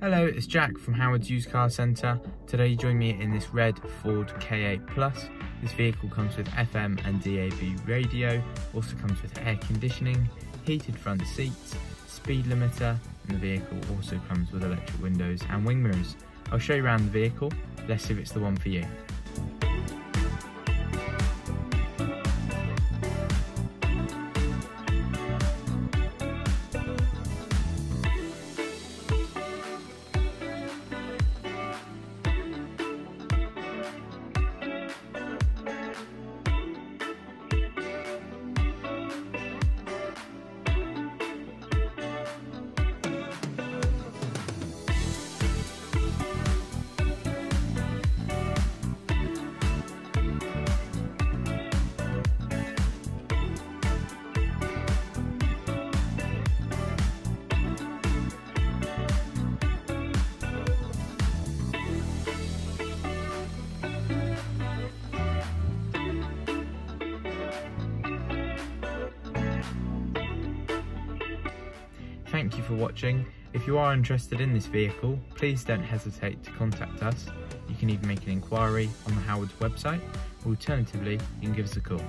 Hello, it's Jack from Howard's Used Car Centre. Today you join me in this red Ford Ka Plus. This vehicle comes with FM and DAB radio, also comes with air conditioning, heated front seats, speed limiter, and the vehicle also comes with electric windows and wing mirrors. I'll show you around the vehicle, let's see if it's the one for you. Thank you for watching. If you are interested in this vehicle, please don't hesitate to contact us. You can even make an inquiry on the Howard's website, or alternatively, you can give us a call.